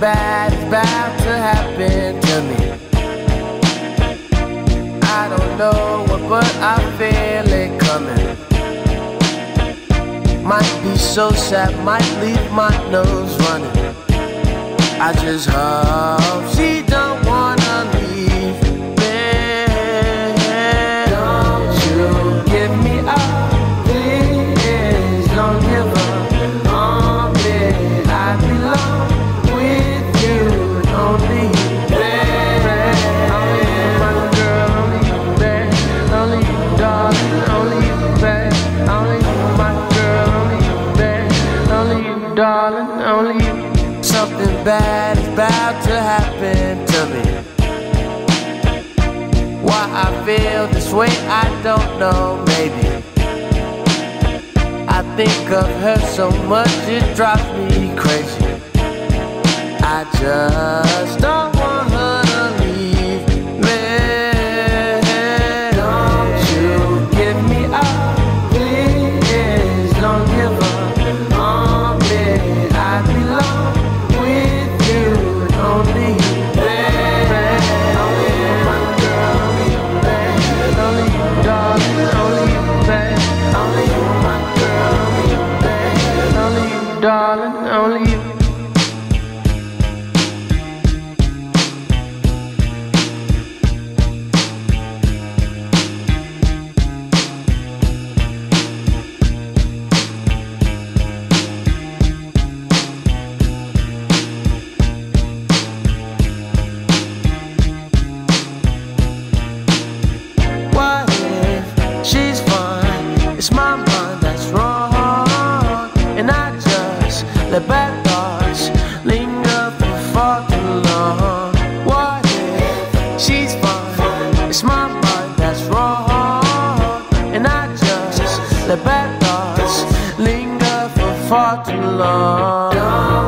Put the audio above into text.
bad is about to happen to me. I don't know what, but I feel it coming. Might be so sad, might leave my nose running. I just hope she darling, only you. Something bad is about to happen to me. Why I feel this way, I don't know, maybe. I think of her so much, it drives me crazy. I just don't darling, let bad thoughts linger for far too long. What if she's fine? It's my mind that's wrong, and I just let bad thoughts linger for far too long.